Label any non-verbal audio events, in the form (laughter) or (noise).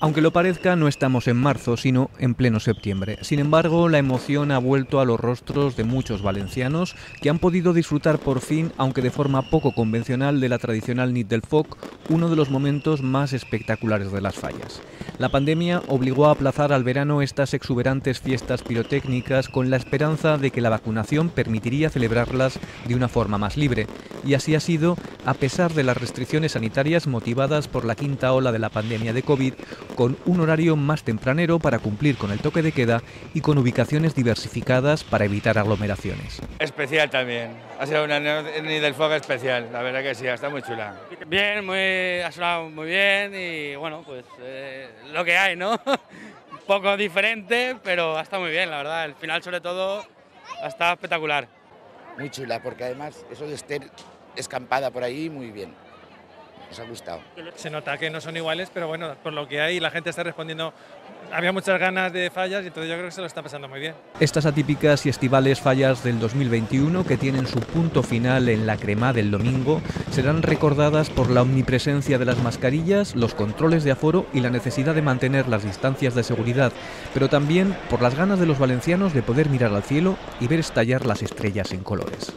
Aunque lo parezca, no estamos en marzo, sino en pleno septiembre. Sin embargo, la emoción ha vuelto a los rostros de muchos valencianos que han podido disfrutar por fin, aunque de forma poco convencional, de la tradicional Nit del Foc, uno de los momentos más espectaculares de las fallas. La pandemia obligó a aplazar al verano estas exuberantes fiestas pirotécnicas con la esperanza de que la vacunación permitiría celebrarlas de una forma más libre. Y así ha sido, a pesar de las restricciones sanitarias motivadas por la quinta ola de la pandemia de COVID, con un horario más tempranero para cumplir con el toque de queda y con ubicaciones diversificadas para evitar aglomeraciones. Especial también, ha sido una ni del fuego especial, la verdad que sí, está muy chula. Bien, muy, ha sonado muy bien y bueno, pues eh, lo que hay, ¿no? (laughs) Un poco diferente, pero ha estado muy bien, la verdad. El final sobre todo ha estado espectacular. Muy chula, porque además eso de estar escampada por ahí, muy bien nos ha gustado. Se nota que no son iguales, pero bueno, por lo que hay, la gente está respondiendo. Había muchas ganas de fallas y entonces yo creo que se lo está pasando muy bien. Estas atípicas y estivales fallas del 2021, que tienen su punto final en la crema del domingo, serán recordadas por la omnipresencia de las mascarillas, los controles de aforo y la necesidad de mantener las distancias de seguridad, pero también por las ganas de los valencianos de poder mirar al cielo y ver estallar las estrellas en colores.